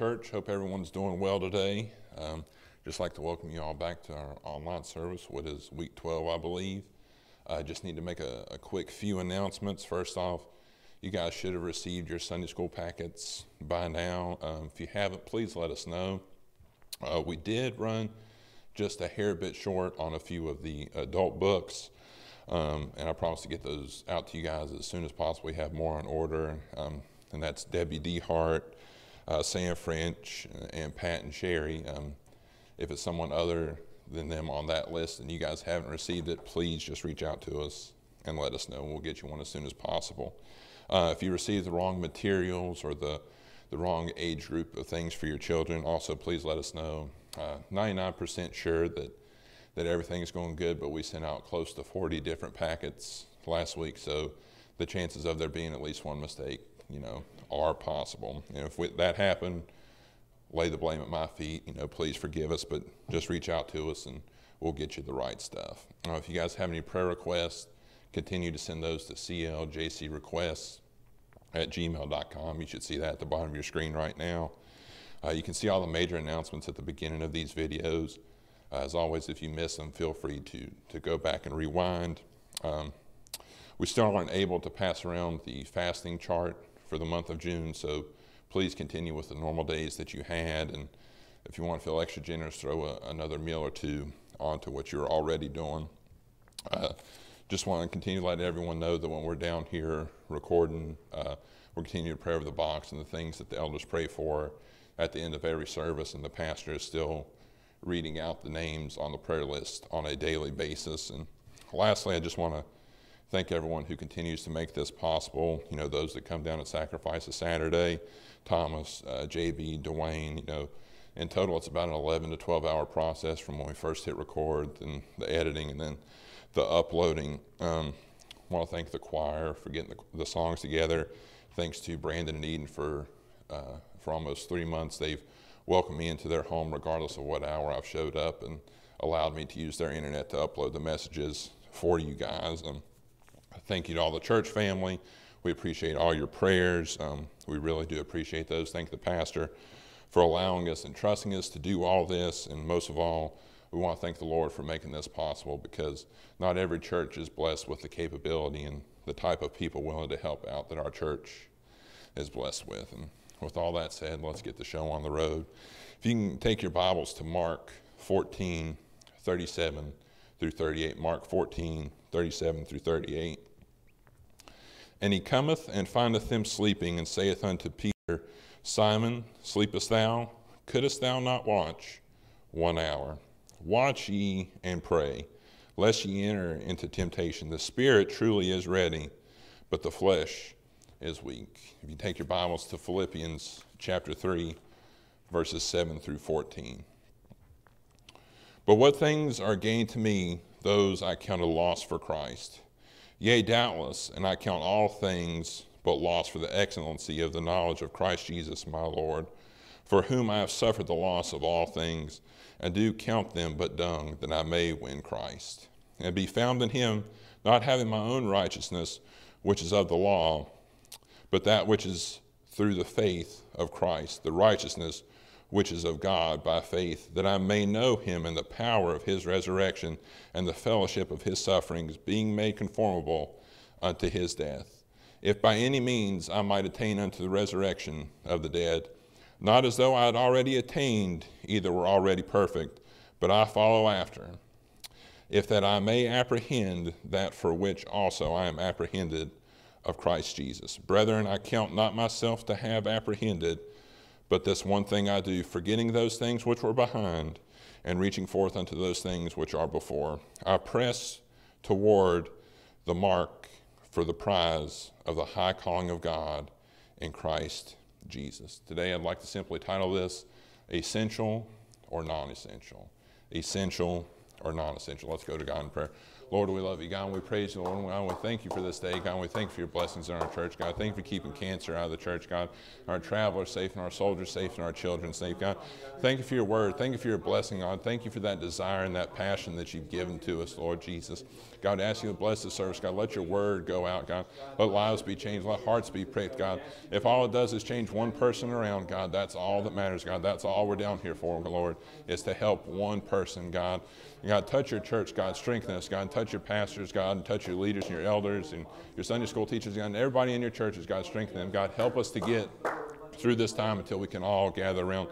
Church. Hope everyone's doing well today. Um, just like to welcome you all back to our online service. What is week 12, I believe. I just need to make a, a, quick few announcements. First off, you guys should have received your Sunday school packets by now. Um, if you haven't, please let us know. Uh, we did run just a hair bit short on a few of the adult books. Um, and I promise to get those out to you guys as soon as possible. We have more on order, um, and that's Debbie D. Hart, uh, Sam French, and Pat and Sherry. Um, if it's someone other than them on that list and you guys haven't received it, please just reach out to us and let us know. We'll get you one as soon as possible. Uh, if you receive the wrong materials or the, the wrong age group of things for your children, also please let us know. Uh, 99% sure that that everything is going good, but we sent out close to 40 different packets last week, so the chances of there being at least one mistake, you know, are possible. And if we, that happened, lay the blame at my feet. You know, please forgive us, but just reach out to us and we'll get you the right stuff. Uh, if you guys have any prayer requests, continue to send those to cljcrequests at gmail.com. You should see that at the bottom of your screen right now. Uh, you can see all the major announcements at the beginning of these videos. Uh, as always, if you miss them, feel free to, to go back and rewind. Um, we still aren't able to pass around the fasting chart for the month of June, so please continue with the normal days that you had. And if you want to feel extra generous, throw a, another meal or two onto what you're already doing. Uh, just want to continue to let everyone know that when we're down here recording, uh, we're continuing to pray over the box and the things that the elders pray for at the end of every service, and the pastor is still reading out the names on the prayer list on a daily basis. And lastly, I just want to thank everyone who continues to make this possible. You know, those that come down and sacrifice a Saturday, Thomas, uh, JB, Dwayne, you know, in total it's about an 11 to 12 hour process from when we first hit record, then the editing, and then the uploading. Um, I want to thank the choir for getting the, the songs together. Thanks to Brandon and Eden for, uh, for almost three months. They've welcomed me into their home regardless of what hour I've showed up and allowed me to use their internet to upload the messages for you guys. Um, thank you to all the church family. We appreciate all your prayers. Um, we really do appreciate those. Thank the pastor for allowing us and trusting us to do all this. And most of all, we want to thank the Lord for making this possible because not every church is blessed with the capability and the type of people willing to help out that our church is blessed with. And with all that said, let's get the show on the road. If you can take your Bibles to Mark 14, 37 through 38. Mark 14, 37 through 38. And he cometh and findeth them sleeping, and saith unto Peter, Simon, sleepest thou? Couldst thou not watch one hour? Watch ye and pray, lest ye enter into temptation. The spirit truly is ready, but the flesh is weak. If you take your Bibles to Philippians chapter 3, verses 7 through 14. But what things are gained to me, those I count a loss for Christ. Yea, doubtless, and I count all things but loss for the excellency of the knowledge of Christ Jesus my Lord, for whom I have suffered the loss of all things, and do count them but dung, that I may win Christ, and be found in him, not having my own righteousness, which is of the law but that which is through the faith of Christ, the righteousness which is of God by faith, that I may know him and the power of his resurrection and the fellowship of his sufferings, being made conformable unto his death. If by any means I might attain unto the resurrection of the dead, not as though I had already attained, either were already perfect, but I follow after, if that I may apprehend that for which also I am apprehended of Christ Jesus. Brethren, I count not myself to have apprehended, but this one thing I do, forgetting those things which were behind and reaching forth unto those things which are before. I press toward the mark for the prize of the high calling of God in Christ Jesus. Today, I'd like to simply title this Essential or Non Essential. Essential or non essential. Let's go to God in prayer. Lord, we love you, God, we praise you, Lord. God, we thank you for this day, God. We thank you for your blessings in our church, God. Thank you for keeping cancer out of the church, God. Our travelers safe and our soldiers safe and our children safe, God. Thank you for your word. Thank you for your blessing, God. Thank you for that desire and that passion that you've given to us, Lord Jesus. God, I ask you to bless the service, God. Let your word go out, God. Let lives be changed. Let hearts be pricked, God. If all it does is change one person around, God, that's all that matters, God. That's all we're down here for, Lord, is to help one person, God. God, touch your church, God. Strengthen us, God. Touch your pastors, God. And touch your leaders and your elders and your Sunday school teachers, God. And everybody in your churches, God. Strengthen them. God, help us to get through this time until we can all gather around.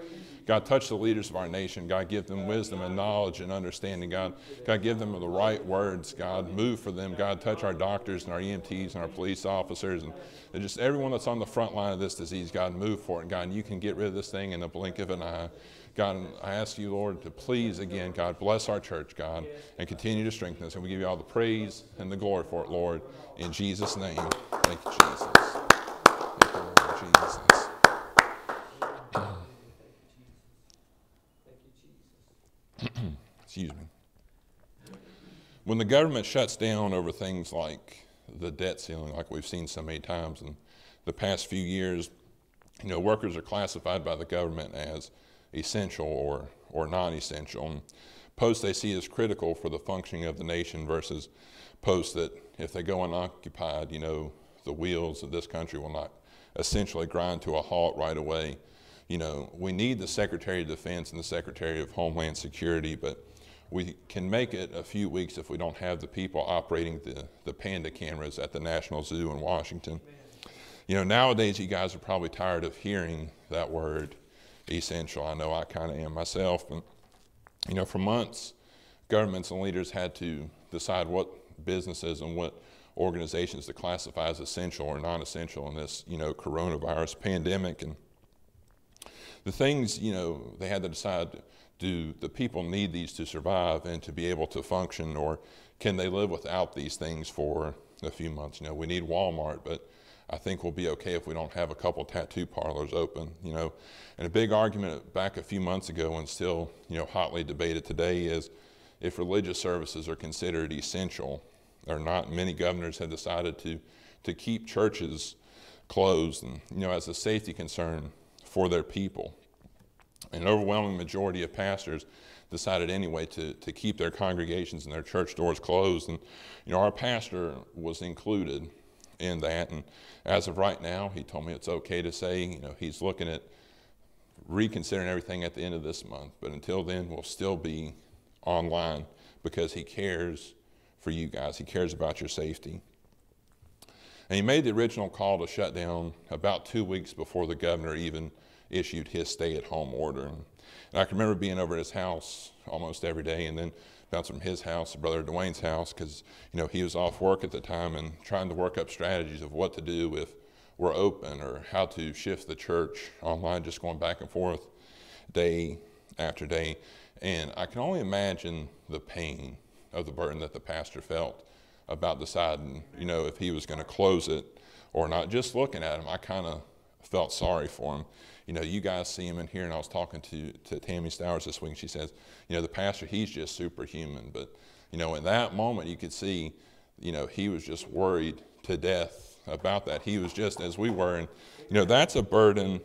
God, touch the leaders of our nation. God, give them wisdom and knowledge and understanding. God, God, give them the right words. God, move for them. God, touch our doctors and our EMTs and our police officers and, just everyone that's on the front line of this disease. God, move for it. God, you can get rid of this thing in the blink of an eye. God, I ask you, Lord, to please again, God, bless our church, God, and continue to strengthen us. And we give you all the praise and the glory for it, Lord. In Jesus' name. Thank you, Jesus. Thank you, Lord Jesus. Excuse me. When the government shuts down over things like the debt ceiling, like we've seen so many times in the past few years, you know, workers are classified by the government as essential or, or non essential. Posts they see as critical for the functioning of the nation versus posts that, if they go unoccupied, you know, the wheels of this country will not essentially grind to a halt right away. You know, we need the Secretary of Defense and the Secretary of Homeland Security, but we can make it a few weeks if we don't have the people operating the, the panda cameras at the National Zoo in Washington. You know, nowadays you guys are probably tired of hearing that word essential. I know I kind of am myself. And, you know, for months, governments and leaders had to decide what businesses and what organizations to classify as essential or non-essential in this, you know, coronavirus pandemic. And the things, you know, they had to decide, do the people need these to survive and to be able to function, or can they live without these things for a few months? You know, we need Walmart, but I think we'll be okay if we don't have a couple tattoo parlors open, you know. And a big argument back a few months ago and still, you know, hotly debated today is if religious services are considered essential or not. Many governors have decided to, to keep churches closed and, you know, as a safety concern for their people. An overwhelming majority of pastors decided anyway to, to keep their congregations and their church doors closed. And, you know, our pastor was included in that. And as of right now, he told me it's okay to say, you know, he's looking at reconsidering everything at the end of this month. But until then, we'll still be online because he cares for you guys. He cares about your safety. And he made the original call to shut down about two weeks before the governor even issued his stay at home order. And I can remember being over at his house almost every day and then bounced from his house to Brother Dwayne's house because you know he was off work at the time and trying to work up strategies of what to do if we're open or how to shift the church online, just going back and forth day after day. And I can only imagine the pain of the burden that the pastor felt about deciding, you know, if he was going to close it or not. Just looking at him, I kind of felt sorry for him you know, you guys see him in here, and I was talking to, to Tammy Stowers this week, and she says, you know, the pastor, he's just superhuman. But, you know, in that moment, you could see, you know, he was just worried to death about that. He was just as we were. And, you know, that's a burden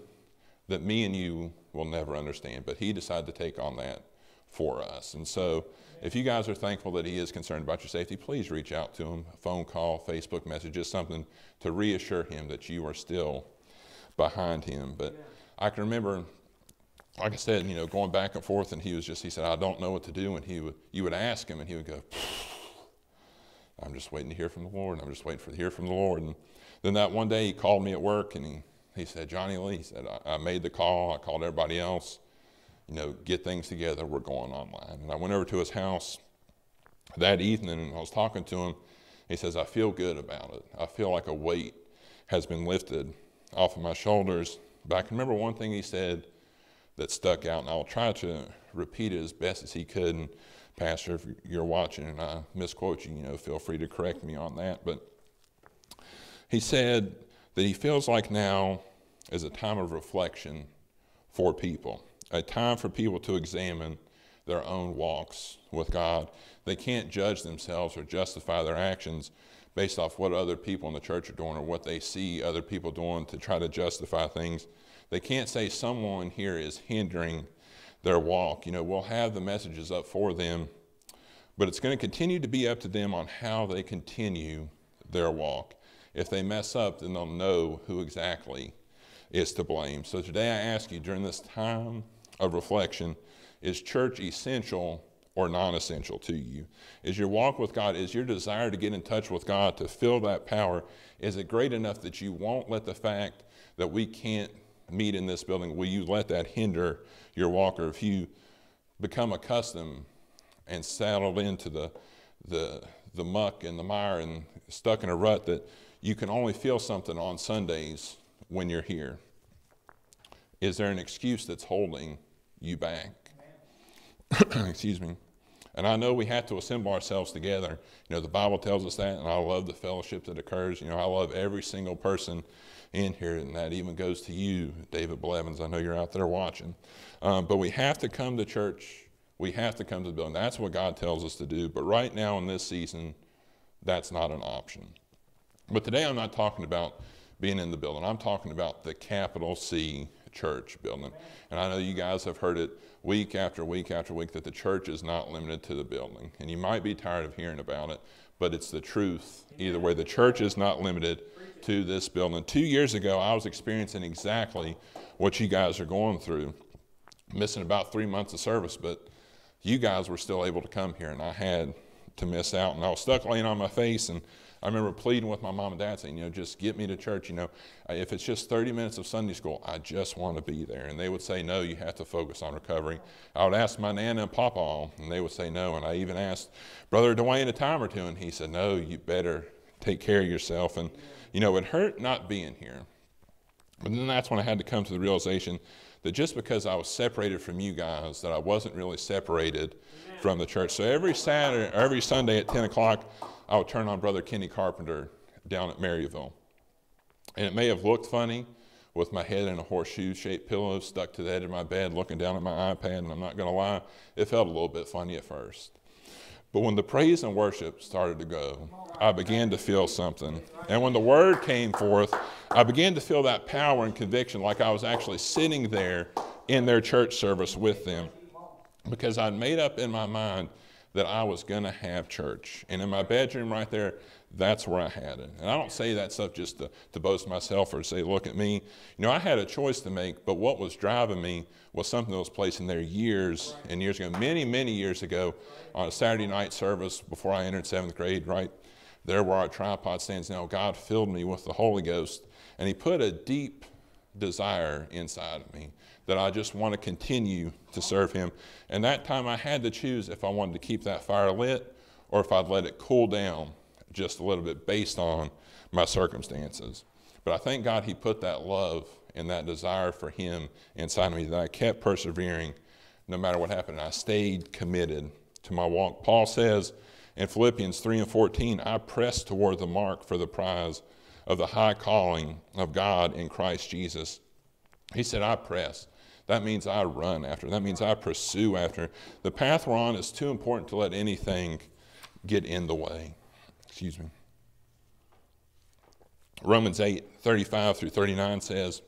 that me and you will never understand. But he decided to take on that for us. And so, if you guys are thankful that he is concerned about your safety, please reach out to him, phone call, Facebook message, just something to reassure him that you are still behind him. But I can remember, like I said, you know, going back and forth, and he was just, he said, I don't know what to do. And he would, you would ask him, and he would go, I'm just waiting to hear from the Lord. I'm just waiting for to hear from the Lord. And then that one day he called me at work, and he, he said, Johnny Lee, he said, I, I made the call. I called everybody else. You know, get things together. We're going online. And I went over to his house that evening, and I was talking to him. He says, I feel good about it. I feel like a weight has been lifted off of my shoulders but I can remember one thing he said that stuck out, and I'll try to repeat it as best as he could. And Pastor, if you're watching and I misquote you, you know, feel free to correct me on that. But he said that he feels like now is a time of reflection for people, a time for people to examine their own walks with God. They can't judge themselves or justify their actions based off what other people in the church are doing or what they see other people doing to try to justify things. They can't say someone here is hindering their walk. You know, we'll have the messages up for them, but it's going to continue to be up to them on how they continue their walk. If they mess up, then they'll know who exactly is to blame. So today I ask you during this time of reflection, is church essential or non essential to you? Is your walk with God, is your desire to get in touch with God, to feel that power, is it great enough that you won't let the fact that we can't meet in this building, will you let that hinder your walk? Or if you become accustomed and saddled into the, the, the muck and the mire and stuck in a rut that you can only feel something on Sundays when you're here? Is there an excuse that's holding you back? Excuse me. And I know we have to assemble ourselves together. You know, the Bible tells us that, and I love the fellowship that occurs. You know, I love every single person in here, and that even goes to you, David Blevins. I know you're out there watching. Um, but we have to come to church. We have to come to the building. That's what God tells us to do. But right now in this season, that's not an option. But today I'm not talking about being in the building. I'm talking about the capital C church building. And I know you guys have heard it week after week after week that the church is not limited to the building. And you might be tired of hearing about it, but it's the truth. Either way, the church is not limited to this building. Two years ago, I was experiencing exactly what you guys are going through, missing about three months of service, but you guys were still able to come here, and I had to miss out. And I was stuck laying on my face and I remember pleading with my mom and dad saying, you know, just get me to church. You know, uh, if it's just 30 minutes of Sunday school, I just want to be there. And they would say, no, you have to focus on recovery. I would ask my nana and papa, and they would say no. And I even asked Brother Dwayne a time or two, and he said, no, you better take care of yourself. And, you know, it hurt not being here. But then that's when I had to come to the realization that just because I was separated from you guys, that I wasn't really separated from the church. So every Saturday, every Sunday at 10 o'clock, I would turn on Brother Kenny Carpenter down at Maryville. And it may have looked funny with my head in a horseshoe shaped pillow stuck to the edge of my bed looking down at my iPad, and I'm not going to lie, it felt a little bit funny at first. But when the praise and worship started to go, I began to feel something. And when the word came forth, I began to feel that power and conviction like I was actually sitting there in their church service with them because I'd made up in my mind that I was going to have church. And in my bedroom right there, that's where I had it. And I don't say that stuff just to, to boast myself or say, look at me. You know, I had a choice to make, but what was driving me was something that was placed in there years and years ago, many, many years ago, on a Saturday night service before I entered seventh grade, right there where our tripod stands now. God filled me with the Holy Ghost, and He put a deep desire inside of me that I just want to continue to serve Him. And that time I had to choose if I wanted to keep that fire lit or if I'd let it cool down just a little bit based on my circumstances. But I thank God He put that love and that desire for Him inside of me that I kept persevering no matter what happened. I stayed committed to my walk. Paul says in Philippians 3 and 14, I press toward the mark for the prize of the high calling of God in Christ Jesus. He said, I press. That means I run after. That means I pursue after. The path we're on is too important to let anything get in the way. Excuse me. Romans 8, 35 through 39 says,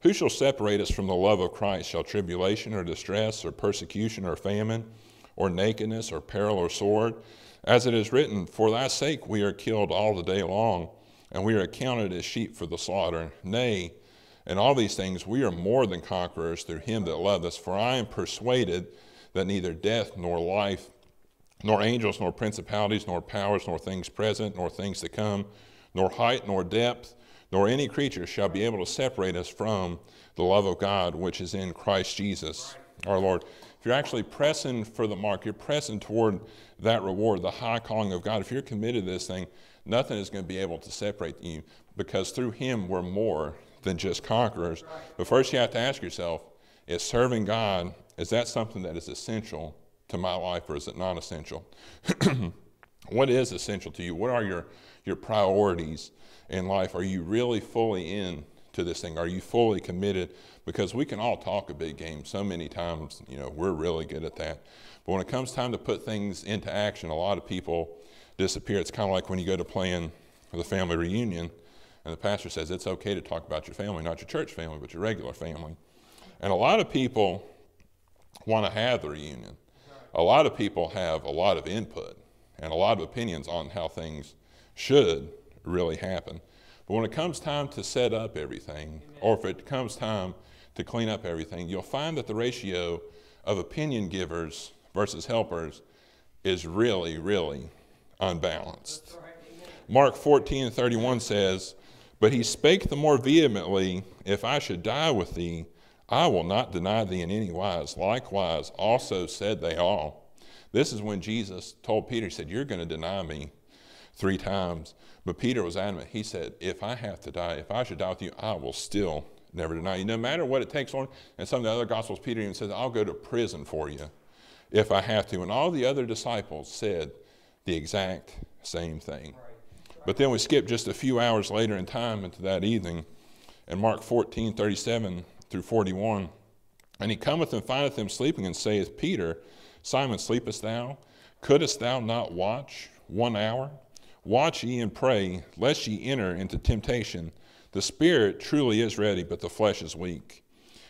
Who shall separate us from the love of Christ? Shall tribulation or distress or persecution or famine or nakedness or peril or sword? As it is written, For thy sake we are killed all the day long, and we are accounted as sheep for the slaughter. Nay, in all these things, we are more than conquerors through him that loved us. For I am persuaded that neither death nor life, nor angels, nor principalities, nor powers, nor things present, nor things to come, nor height, nor depth, nor any creature shall be able to separate us from the love of God which is in Christ Jesus our Lord. If you're actually pressing for the mark, you're pressing toward that reward, the high calling of God. If you're committed to this thing, nothing is going to be able to separate you because through Him we're more than just conquerors. But first, you have to ask yourself is serving God, is that something that is essential to my life or is it non essential? what is essential to you? What are your, your priorities in life? Are you really fully in to this thing? Are you fully committed? Because we can all talk a big game so many times, you know, we're really good at that. But when it comes time to put things into action, a lot of people disappear. It's kind of like when you go to plan the family reunion and the pastor says it's okay to talk about your family, not your church family, but your regular family. And a lot of people want to have the reunion. A lot of people have a lot of input and a lot of opinions on how things should really happen. But when it comes time to set up everything, or if it comes time to clean up everything, you'll find that the ratio of opinion givers versus helpers is really, really unbalanced. Mark 14 31 says, But he spake the more vehemently, If I should die with thee, I will not deny thee in any wise. Likewise, also said they all. This is when Jesus told Peter, He said, You're going to deny me three times. But Peter was adamant. He said, If I have to die, if I should die with you, I will still never deny you. No matter what it takes on. And some of the other Gospels, Peter even says, I'll go to prison for you if I have to. And all the other disciples said the exact same thing. But then we skip just a few hours later in time into that evening, in Mark 14, 37 through 41. And he cometh and findeth them sleeping, and saith, Peter, Simon, sleepest thou? Couldst thou not watch one hour? Watch ye and pray, lest ye enter into temptation. The spirit truly is ready, but the flesh is weak.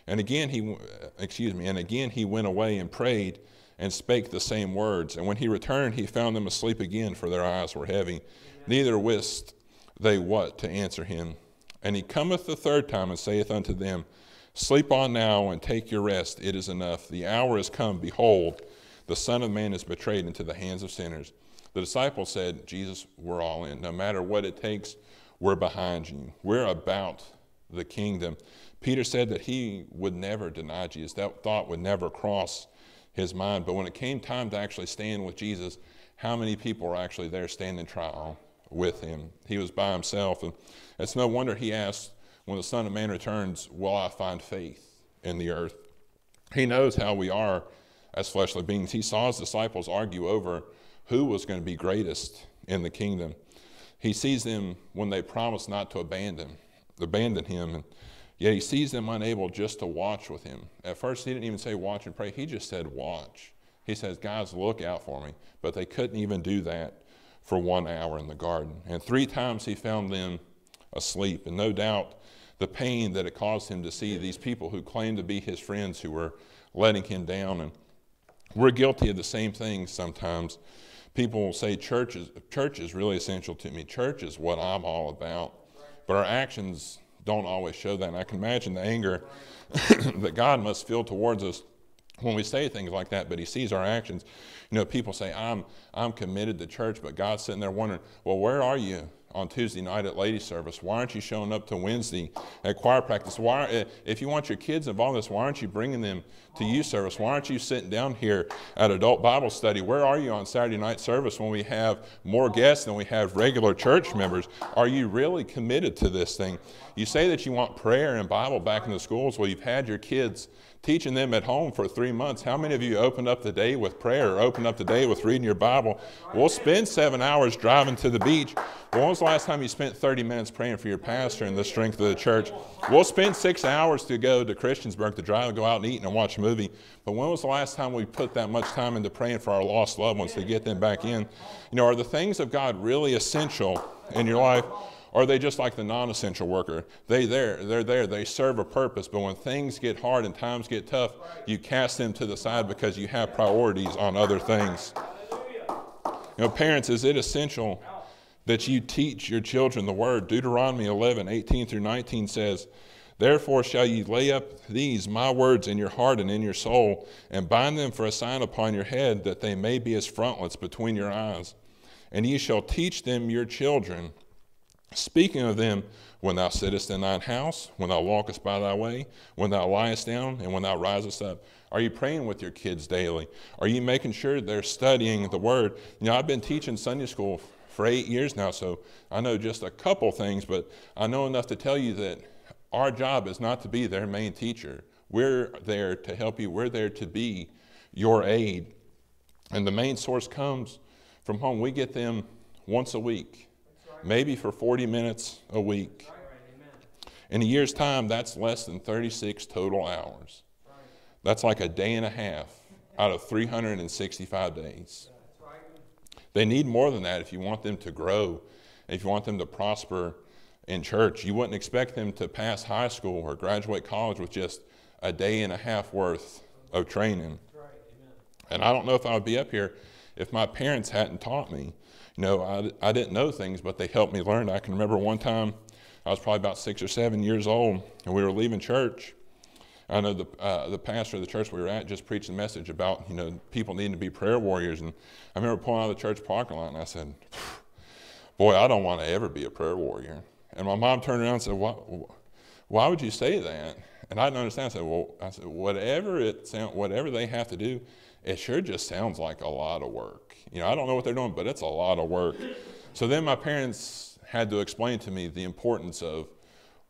And again he, excuse me, and again he went away and prayed and spake the same words. And when he returned, he found them asleep again, for their eyes were heavy. Neither wist they what to answer him. And he cometh the third time and saith unto them, Sleep on now and take your rest. It is enough. The hour is come. Behold, the Son of Man is betrayed into the hands of sinners. The disciples said, Jesus, we're all in. No matter what it takes, we're behind you. We're about the kingdom. Peter said that he would never deny Jesus. That thought would never cross his mind. But when it came time to actually stand with Jesus, how many people were actually there standing trial with him? He was by himself. And it's no wonder he asked, when the Son of Man returns, will I find faith in the earth? He knows how we are as fleshly beings. He saw his disciples argue over who was going to be greatest in the kingdom. He sees them when they promise not to abandon, abandon him, and yet he sees them unable just to watch with him. At first, he didn't even say watch and pray. He just said watch. He says, guys, look out for me. But they couldn't even do that for one hour in the garden. And three times he found them asleep. And no doubt the pain that it caused him to see these people who claimed to be his friends who were letting him down. And we're guilty of the same thing sometimes people will say church is, church is really essential to me. Church is what I'm all about. But our actions don't always show that. And I can imagine the anger that God must feel towards us when we say things like that, but he sees our actions. You know, people say, I'm, I'm committed to church, but God's sitting there wondering, well, where are you on Tuesday night at ladies service? Why aren't you showing up to Wednesday at choir practice? Why, eh, if you want your kids involved in this, why aren't you bringing them to youth service? Why aren't you sitting down here at adult Bible study? Where are you on Saturday night service when we have more guests than we have regular church members? Are you really committed to this thing? You say that you want prayer and Bible back in the schools. Well, you've had your kids teaching them at home for three months. How many of you opened up the day with prayer or opened up the day with reading your Bible? We'll spend seven hours driving to the beach. When was the last time you spent 30 minutes praying for your pastor and the strength of the church? We'll spend six hours to go to Christiansburg to drive and go out and eat and watch a movie. But when was the last time we put that much time into praying for our lost loved ones to get them back in? You know, are the things of God really essential in your life? Or are they just like the non-essential worker? They there, they're there, they serve a purpose, but when things get hard and times get tough, you cast them to the side because you have priorities on other things. You know, parents, is it essential that you teach your children the word? Deuteronomy 11, 18 through 19 says, Therefore shall ye lay up these my words in your heart and in your soul, and bind them for a sign upon your head, that they may be as frontlets between your eyes. And ye shall teach them your children Speaking of them, when thou sittest in thine house, when thou walkest by thy way, when thou liest down, and when thou risest up. Are you praying with your kids daily? Are you making sure they're studying the Word? You know, I've been teaching Sunday school for eight years now, so I know just a couple things, but I know enough to tell you that our job is not to be their main teacher. We're there to help you, we're there to be your aid. And the main source comes from home. We get them once a week maybe for 40 minutes a week. In a year's time, that's less than 36 total hours. That's like a day and a half out of 365 days. They need more than that if you want them to grow, if you want them to prosper in church. You wouldn't expect them to pass high school or graduate college with just a day and a half worth of training. And I don't know if I would be up here if my parents hadn't taught me. You know, I, I didn't know things, but they helped me learn. I can remember one time I was probably about six or seven years old, and we were leaving church. I know the, uh, the pastor of the church we were at just preached a message about, you know, people needing to be prayer warriors. And I remember pulling out of the church parking lot and I said, boy, I don't want to ever be a prayer warrior. And my mom turned around and said, why, why would you say that? And I didn't understand. I said, well, I said, whatever it sound, whatever they have to do, it sure just sounds like a lot of work. You know, I don't know what they're doing, but it's a lot of work. So then my parents had to explain to me the importance of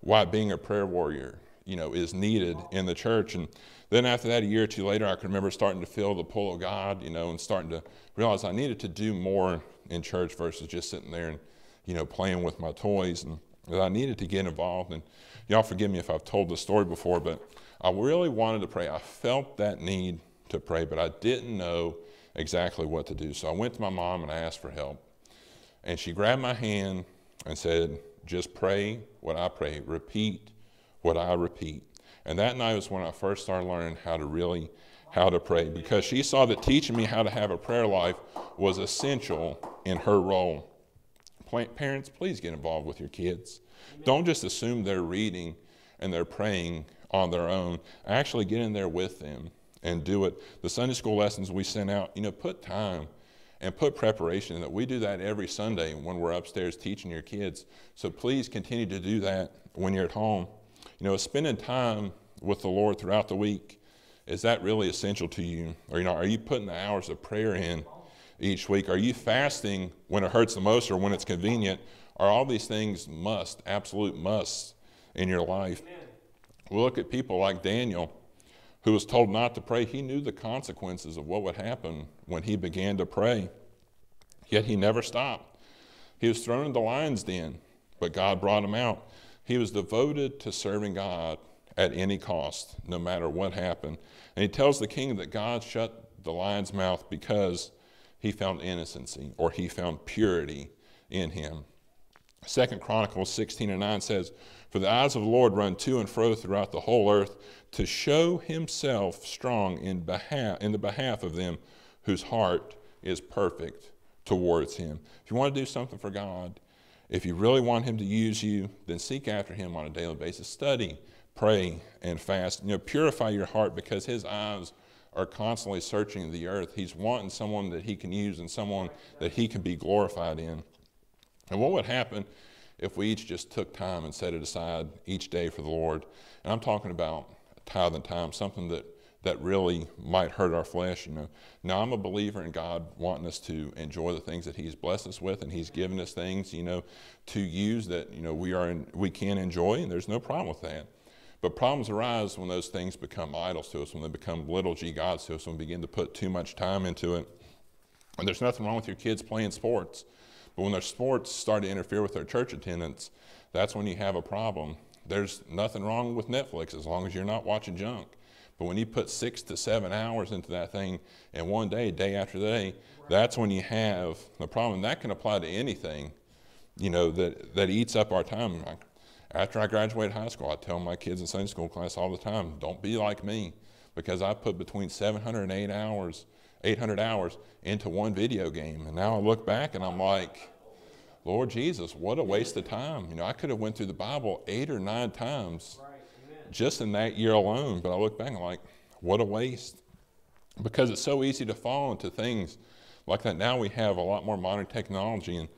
why being a prayer warrior, you know, is needed in the church. And then after that, a year or two later, I can remember starting to feel the pull of God, you know, and starting to realize I needed to do more in church versus just sitting there and, you know, playing with my toys. And that I needed to get involved. And y'all forgive me if I've told this story before, but I really wanted to pray. I felt that need to pray, but I didn't know exactly what to do. So I went to my mom and I asked for help. And she grabbed my hand and said, Just pray what I pray, repeat what I repeat. And that night was when I first started learning how to really how to pray because she saw that teaching me how to have a prayer life was essential in her role. Parents, please get involved with your kids. Don't just assume they're reading and they're praying on their own. Actually, get in there with them and do it. The Sunday school lessons we send out, you know, put time and put preparation in that. We do that every Sunday when we're upstairs teaching your kids. So please continue to do that when you're at home. You know, spending time with the Lord throughout the week, is that really essential to you? Or, you know, are you putting the hours of prayer in each week? Are you fasting when it hurts the most or when it's convenient? Are all these things must, absolute musts in your life? We look at people like Daniel who was told not to pray, he knew the consequences of what would happen when he began to pray. Yet he never stopped. He was thrown in the lion's den, but God brought him out. He was devoted to serving God at any cost, no matter what happened. And he tells the king that God shut the lion's mouth because he found innocency or he found purity in him. Second Chronicles 16 and 9 says, For the eyes of the Lord run to and fro throughout the whole earth to show himself strong in, behalf, in the behalf of them whose heart is perfect towards him. If you want to do something for God, if you really want him to use you, then seek after him on a daily basis. Study, pray, and fast. You know, purify your heart because his eyes are constantly searching the earth. He's wanting someone that he can use and someone that he can be glorified in. And what would happen if we each just took time and set it aside each day for the Lord? And I'm talking about tithe and time, something that, that really might hurt our flesh, you know. Now I'm a believer in God wanting us to enjoy the things that He's blessed us with and He's given us things, you know, to use that, you know, we are in, we can enjoy, and there's no problem with that. But problems arise when those things become idols to us, when they become little g gods to us, when we begin to put too much time into it. And there's nothing wrong with your kids playing sports. But when their sports start to interfere with their church attendance, that's when you have a problem. There's nothing wrong with Netflix as long as you're not watching junk. But when you put six to seven hours into that thing in one day, day after day, that's when you have the problem. That can apply to anything, you know, that, that eats up our time. After I graduated high school, I tell my kids in Sunday school class all the time, don't be like me, because I put between 700 and 8 hours, 800 hours into one video game. And now I look back and I'm like, Lord Jesus, what a waste of time. You know, I could have went through the Bible eight or nine times just in that year alone. But I look back and I'm like, what a waste. Because it's so easy to fall into things like that. Now we have a lot more modern technology. And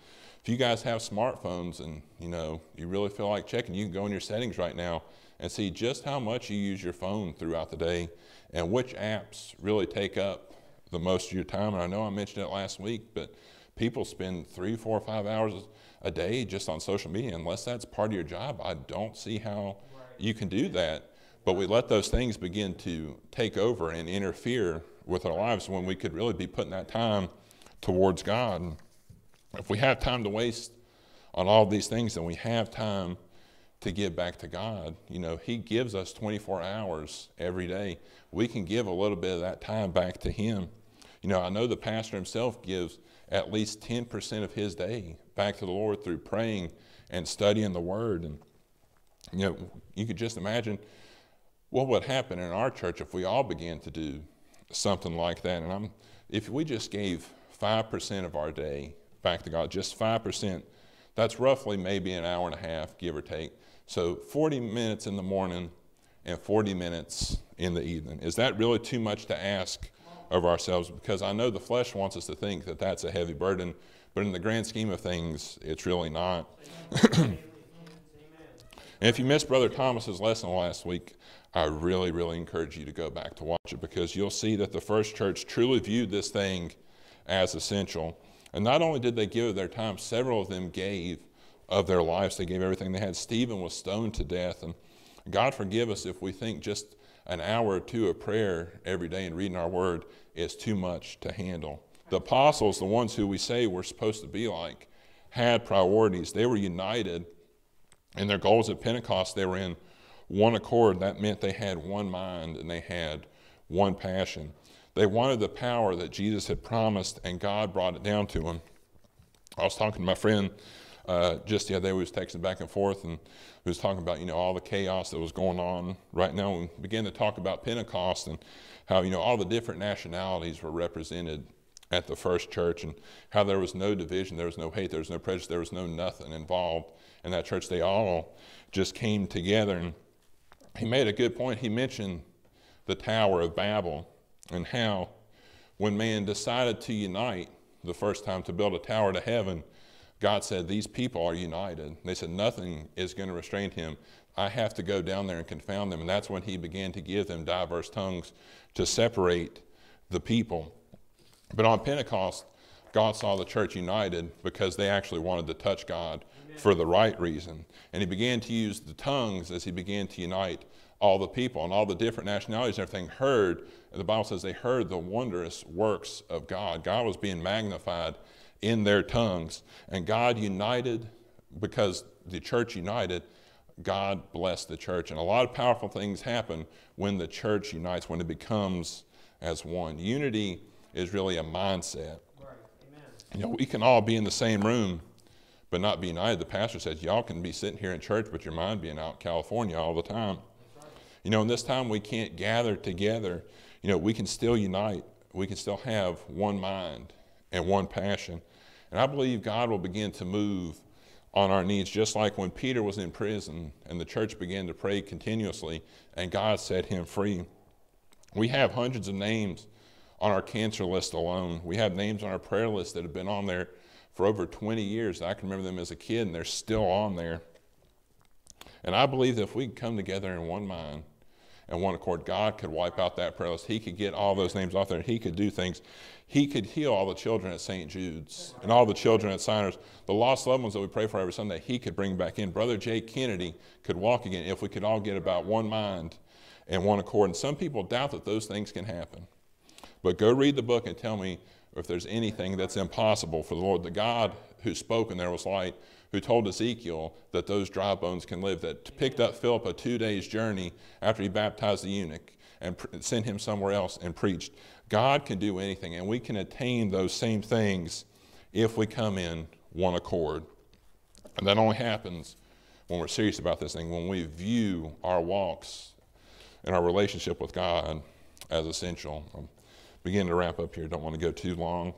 if you guys have smartphones and, you know, you really feel like checking, you can go in your settings right now and see just how much you use your phone throughout the day and which apps really take up the most of your time. And I know I mentioned it last week, but people spend three, four, five hours a day just on social media. Unless that's part of your job, I don't see how you can do that. But we let those things begin to take over and interfere with our lives when we could really be putting that time towards God. If we have time to waste on all these things, then we have time to give back to God. You know, He gives us 24 hours every day. We can give a little bit of that time back to Him. You know, I know the pastor himself gives at least 10% of his day back to the Lord through praying and studying the Word. And, you know, you could just imagine what would happen in our church if we all began to do something like that. And I'm, if we just gave 5% of our day back to God, just 5%, that's roughly maybe an hour and a half, give or take. So 40 minutes in the morning and 40 minutes in the evening. Is that really too much to ask of ourselves? Because I know the flesh wants us to think that that's a heavy burden, but in the grand scheme of things, it's really not. and if you missed Brother Thomas's lesson last week, I really, really encourage you to go back to watch it because you'll see that the first church truly viewed this thing as essential. And not only did they give their time, several of them gave of their lives. They gave everything they had. Stephen was stoned to death. And God forgive us if we think just an hour or two of prayer every day and reading our word is too much to handle. The apostles, the ones who we say we're supposed to be like, had priorities. They were united in their goals at Pentecost. They were in one accord. That meant they had one mind and they had one passion. They wanted the power that Jesus had promised, and God brought it down to them. I was talking to my friend uh, just the other day. We was texting back and forth, and we was talking about you know all the chaos that was going on right now. We began to talk about Pentecost and how you know all the different nationalities were represented at the first church, and how there was no division, there was no hate, there was no prejudice, there was no nothing involved in that church. They all just came together, and he made a good point. He mentioned the Tower of Babel and how when man decided to unite the first time to build a tower to heaven, God said, These people are united. They said, Nothing is going to restrain him. I have to go down there and confound them. And that's when he began to give them diverse tongues to separate the people. But on Pentecost, God saw the church united because they actually wanted to touch God Amen. for the right reason. And he began to use the tongues as he began to unite all the people and all the different nationalities and everything heard. The Bible says they heard the wondrous works of God. God was being magnified in their tongues. And God united, because the church united, God blessed the church. And a lot of powerful things happen when the church unites, when it becomes as one. Unity is really a mindset. Right. You know, we can all be in the same room, but not be united. The pastor says, y'all can be sitting here in church, but your mind being out in California all the time. You know, in this time we can't gather together. You know, we can still unite. We can still have one mind and one passion. And I believe God will begin to move on our needs, just like when Peter was in prison and the church began to pray continuously and God set him free. We have hundreds of names on our cancer list alone. We have names on our prayer list that have been on there for over 20 years. I can remember them as a kid and they're still on there. And I believe that if we come together in one mind and one accord, God could wipe out that prayer list. He could get all those names off there. He could do things. He could heal all the children at St. Jude's and all the children at Shriners. The lost loved ones that we pray for every Sunday, he could bring back in. Brother Jay Kennedy could walk again if we could all get about one mind and one accord. And some people doubt that those things can happen. But go read the book and tell me if there's anything that's impossible for the Lord. The God who spoke and there was light who told Ezekiel that those dry bones can live, that picked up Philip a two days journey after he baptized the eunuch and sent him somewhere else and preached. God can do anything, and we can attain those same things if we come in one accord. And that only happens when we're serious about this thing, when we view our walks and our relationship with God as essential. I'm beginning to wrap up here, don't want to go too long.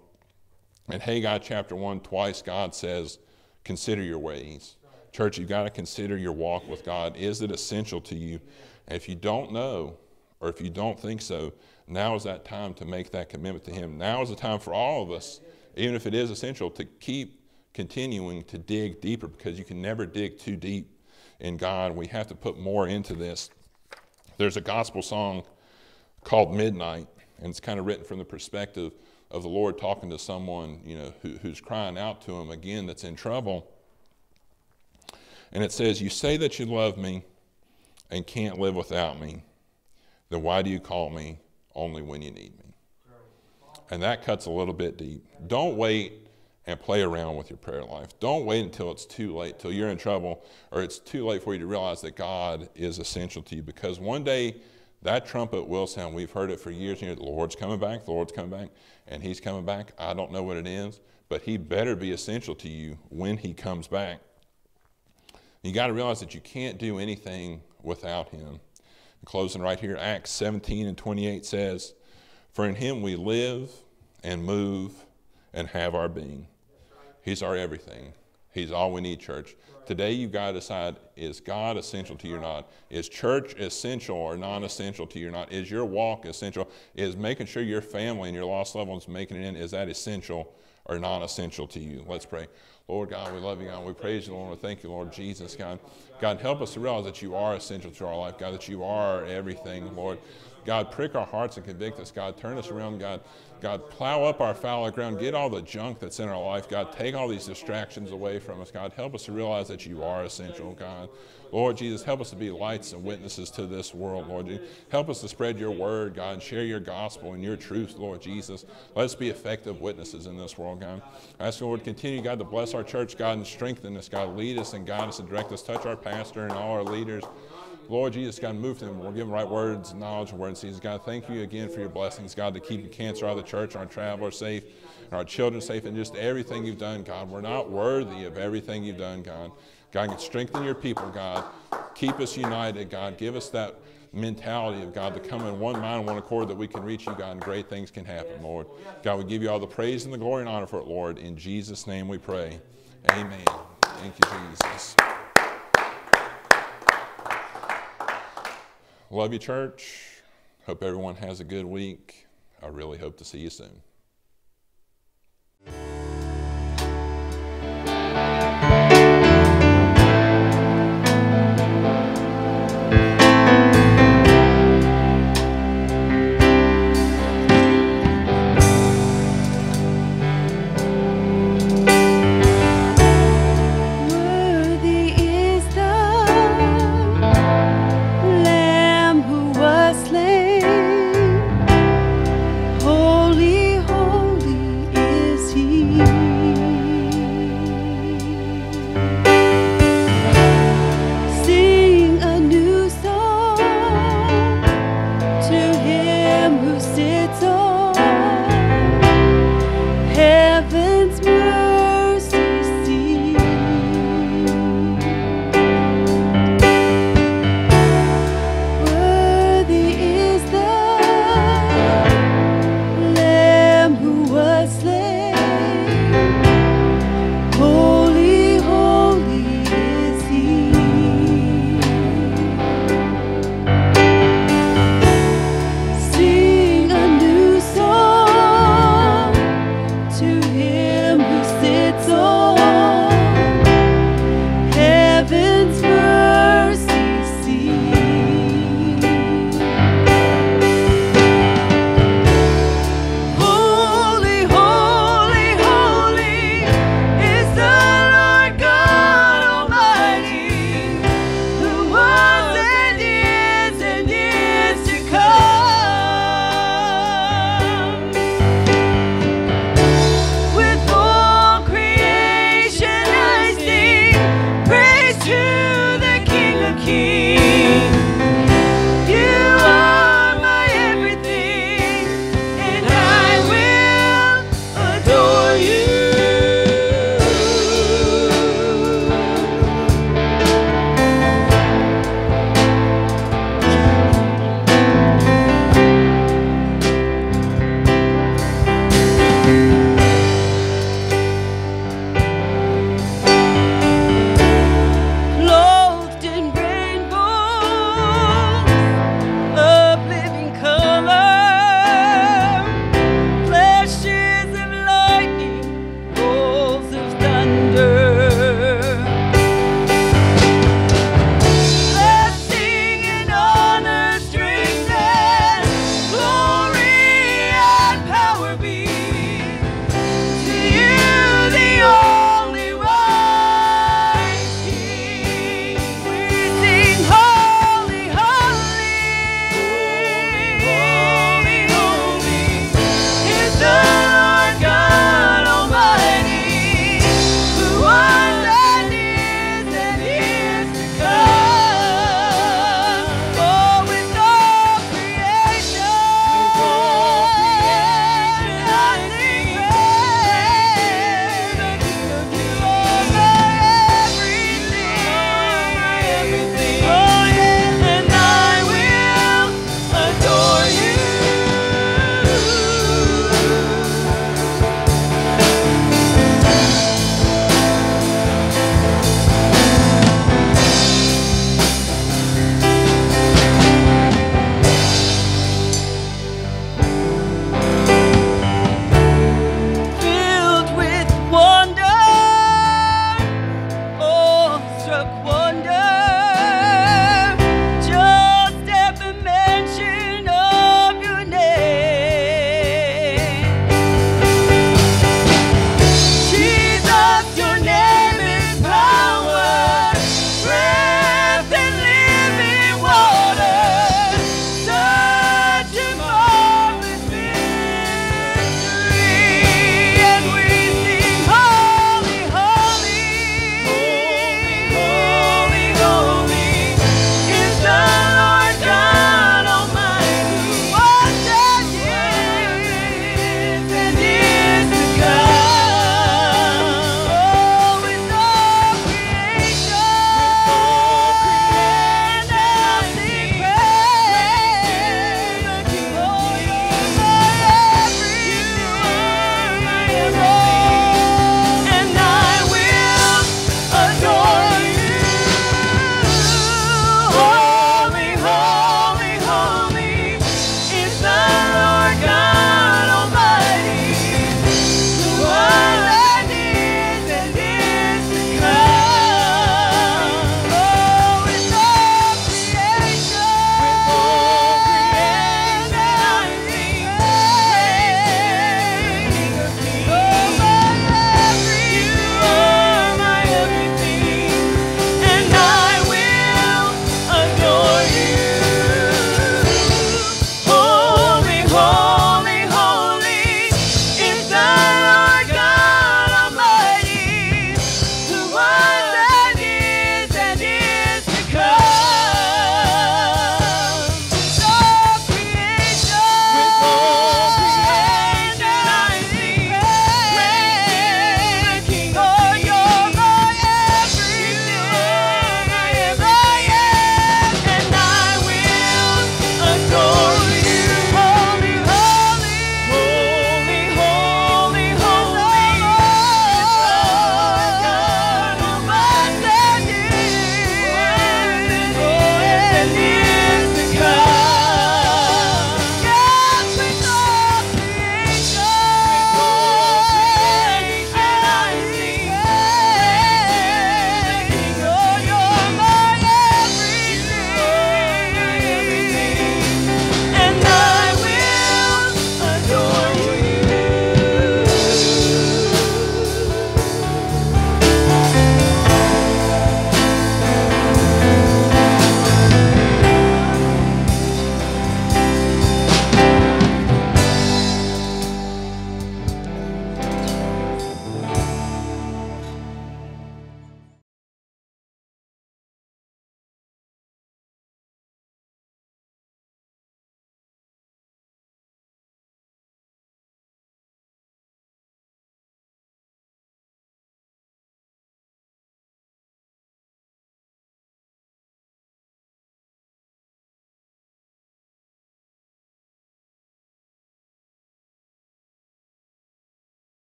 In Haggai chapter 1, twice God says, Consider your ways. Church, you've got to consider your walk with God. Is it essential to you? And if you don't know, or if you don't think so, now is that time to make that commitment to Him. Now is the time for all of us, even if it is essential, to keep continuing to dig deeper because you can never dig too deep in God. We have to put more into this. There's a gospel song called Midnight, and it's kind of written from the perspective of the Lord talking to someone, you know, who, who's crying out to him again that's in trouble. And it says, You say that you love me and can't live without me. Then why do you call me only when you need me? And that cuts a little bit deep. Don't wait and play around with your prayer life. Don't wait until it's too late, till you're in trouble, or it's too late for you to realize that God is essential to you. Because one day that trumpet will sound. We've heard it for years and years. The Lord's coming back, the Lord's coming back, and He's coming back. I don't know what it is, but He better be essential to you when He comes back. You got to realize that you can't do anything without Him. closing right here, Acts 17 and 28 says, For in Him we live and move and have our being. He's our everything. He's all we need, church. Today, you've got to decide is God essential to you or not? Is church essential or non essential to you or not? Is your walk essential? Is making sure your family and your lost loved ones making it in, is that essential or non essential to you? Let's pray. Lord God, we love you, God. We praise you, Lord. We thank you, Lord Jesus, God. God, help us to realize that you are essential to our life, God, that you are everything, Lord. God, prick our hearts and convict us, God. Turn us around, God. God, plow up our fallow ground. Get all the junk that's in our life, God. Take all these distractions away from us, God. Help us to realize that you are essential, God. Lord Jesus, help us to be lights and witnesses to this world, Lord. Jesus. Help us to spread your word, God, and share your gospel and your truth, Lord Jesus. Let us be effective witnesses in this world, God. I ask, Lord, continue, God, to bless our church, God, and strengthen us, God. Lead us and guide us and direct us. Touch our pastor and all our leaders. Lord Jesus, God, move them. We'll give them right words, knowledge, and word seasons. God, thank you again for your blessings, God, to keep the cancer out of the church, our travelers safe, and our children safe, and just everything you've done, God. We're not worthy of everything you've done, God. God, can strengthen your people, God. Keep us united, God. Give us that mentality of God to come in one mind, one accord that we can reach you, God, and great things can happen, Lord. God, we give you all the praise and the glory and honor for it, Lord. In Jesus' name we pray. Amen. Thank you, Jesus. Love you, church. Hope everyone has a good week. I really hope to see you soon.